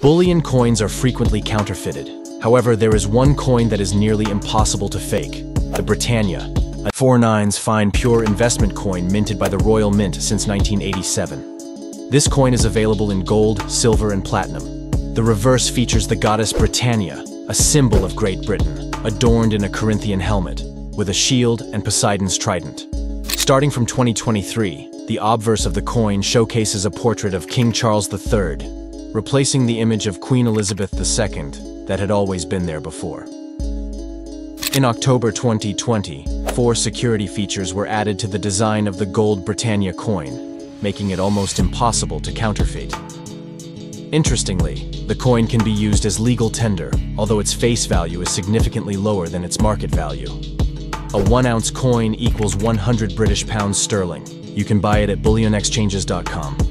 Bullion coins are frequently counterfeited. However, there is one coin that is nearly impossible to fake, the Britannia, a four nines fine pure investment coin minted by the Royal Mint since 1987. This coin is available in gold, silver, and platinum. The reverse features the goddess Britannia, a symbol of Great Britain, adorned in a Corinthian helmet, with a shield and Poseidon's trident. Starting from 2023, the obverse of the coin showcases a portrait of King Charles III, replacing the image of Queen Elizabeth II that had always been there before. In October 2020, four security features were added to the design of the gold Britannia coin, making it almost impossible to counterfeit. Interestingly, the coin can be used as legal tender, although its face value is significantly lower than its market value. A one ounce coin equals 100 British pounds sterling. You can buy it at bullionexchanges.com.